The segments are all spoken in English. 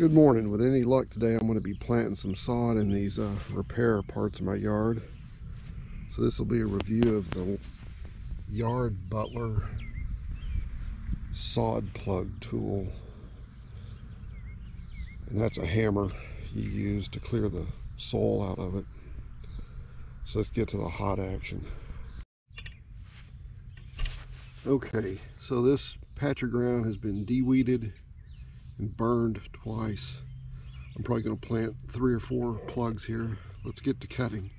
Good morning. With any luck today, I'm going to be planting some sod in these uh, repair parts of my yard. So this will be a review of the Yard Butler sod plug tool. And that's a hammer you use to clear the soil out of it. So let's get to the hot action. Okay, so this patch of ground has been de-weeded and burned twice. I'm probably going to plant three or four plugs here. Let's get to cutting.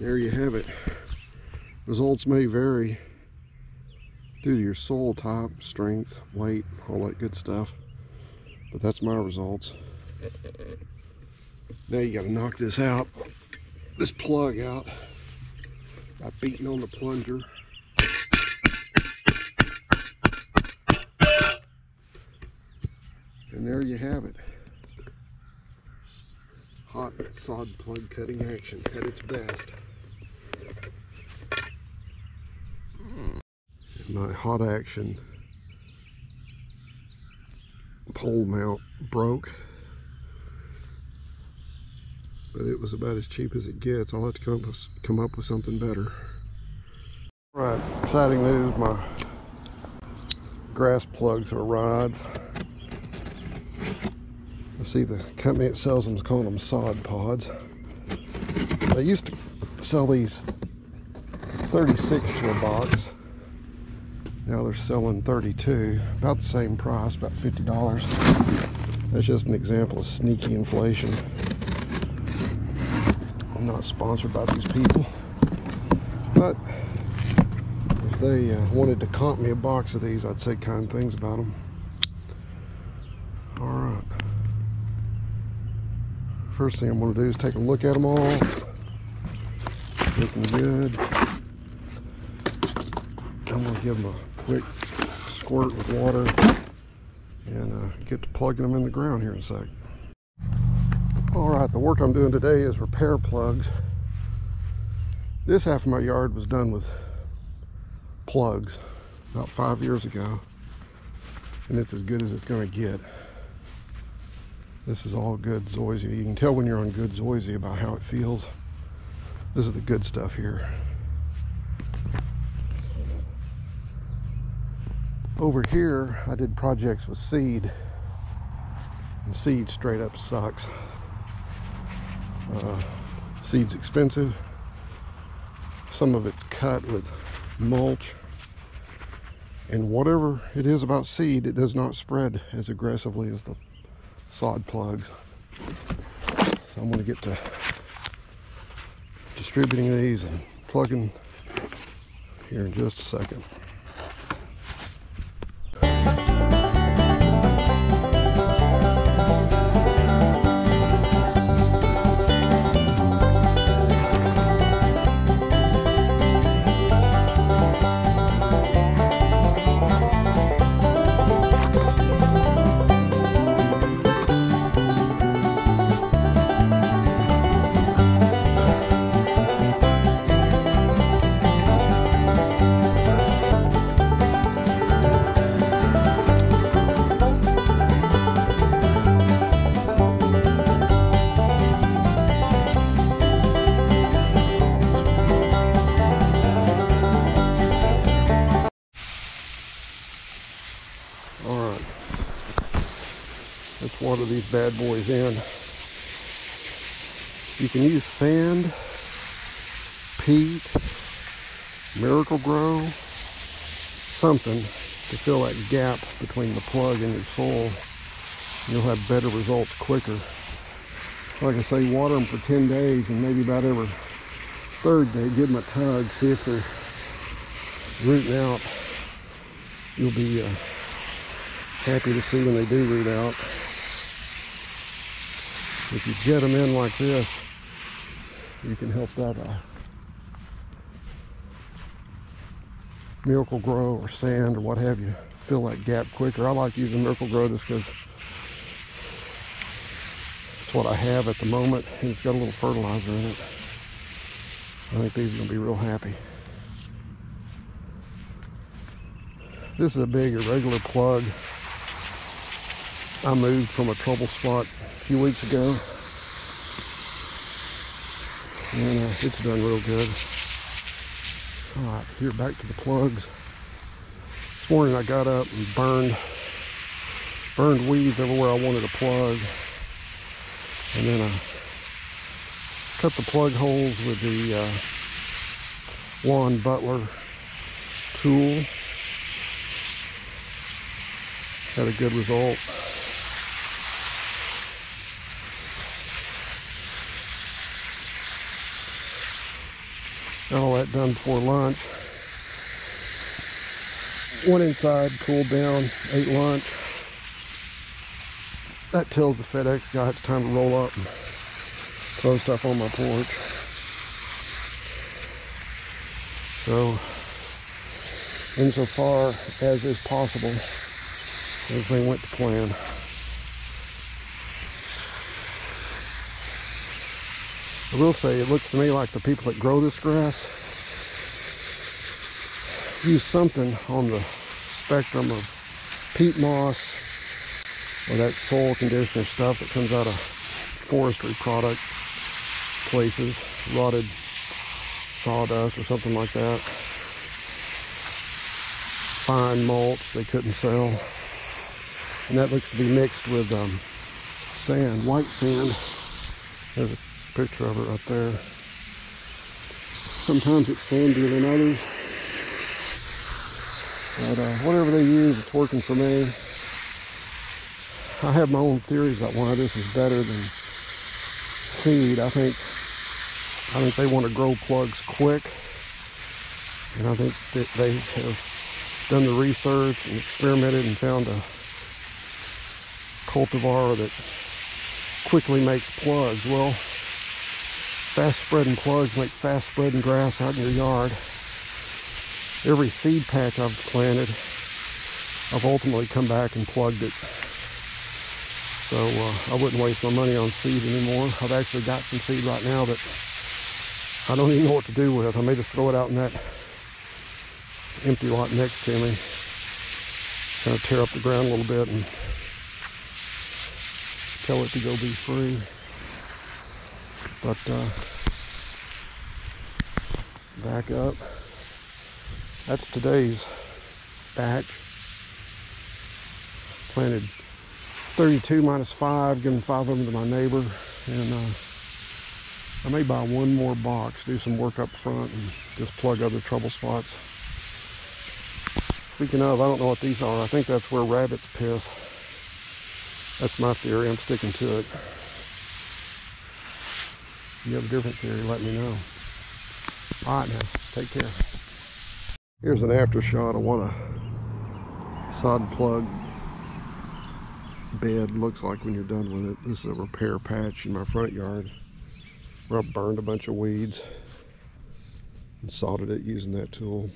There you have it. Results may vary due to your soil type, strength, weight, all that good stuff. But that's my results. Now you gotta knock this out, this plug out by beating on the plunger. And there you have it hot sod plug cutting action at its best. My hot action. Pole mount broke. But it was about as cheap as it gets. I'll have to come up with, come up with something better. Right exciting news. My grass plugs arrived. I see the company that sells them is calling them sod pods. They used to sell these 36 to a box now they're selling 32, about the same price, about $50. That's just an example of sneaky inflation. I'm not sponsored by these people, but if they uh, wanted to comp me a box of these, I'd say kind things about them. All right. First thing I'm to do is take a look at them all. Looking good. I'm to give them a quick squirt with water and uh, get to plugging them in the ground here in a sec. All right, the work I'm doing today is repair plugs. This half of my yard was done with plugs about five years ago and it's as good as it's going to get. This is all good zoysia. You can tell when you're on good zoysia about how it feels. This is the good stuff here. Over here I did projects with seed and seed straight up sucks. Uh, seed's expensive. Some of it's cut with mulch. And whatever it is about seed it does not spread as aggressively as the sod plugs. So I'm going to get to distributing these and plugging here in just a second water these bad boys in. You can use sand, peat, Miracle-Gro, something to fill that gap between the plug and your soil. You'll have better results quicker. Like I say, water them for 10 days and maybe about every third day, give them a tug, see if they're rooting out. You'll be uh, happy to see when they do root out. If you jet them in like this, you can help that uh, Miracle-Gro or sand or what have you fill that gap quicker. I like using Miracle-Gro just because it's what I have at the moment and it's got a little fertilizer in it. I think these are going to be real happy. This is a big irregular plug. I moved from a trouble spot a few weeks ago. And uh, it's done real good. All right, here back to the plugs. This morning I got up and burned burned weeds everywhere I wanted a plug. And then I cut the plug holes with the uh, Lawn Butler tool. Had a good result. Got all that done before lunch. Went inside, cooled down, ate lunch. That tells the FedEx guy it's time to roll up and throw stuff on my porch. So, insofar as is possible, everything went to plan. I will say it looks to me like the people that grow this grass use something on the spectrum of peat moss or that soil conditioner stuff that comes out of forestry product places, rotted sawdust or something like that. Fine mulch they couldn't sell. And that looks to be mixed with um, sand, white sand. There's a picture of it right there. Sometimes it's sandier than others. But uh, whatever they use, it's working for me. I have my own theories about why this is better than seed. I think I think they want to grow plugs quick. And I think that they have done the research and experimented and found a cultivar that quickly makes plugs. Well, fast spreading plugs make fast spreading grass out in your yard. Every seed patch I've planted, I've ultimately come back and plugged it. So uh, I wouldn't waste my money on seed anymore. I've actually got some seed right now that I don't even know what to do with. I may just throw it out in that empty lot next to me. Kind of tear up the ground a little bit and tell it to go be free. But uh, back up. That's today's batch. Planted 32 minus 5, giving five of them to my neighbor. And uh, I may buy one more box, do some work up front, and just plug other trouble spots. Speaking of, I don't know what these are. I think that's where rabbits piss. That's my theory. I'm sticking to it. You have a different theory, let me know. All right, now, take care. Here's an after shot of what a sod plug bed looks like when you're done with it. This is a repair patch in my front yard where I burned a bunch of weeds and sodded it using that tool.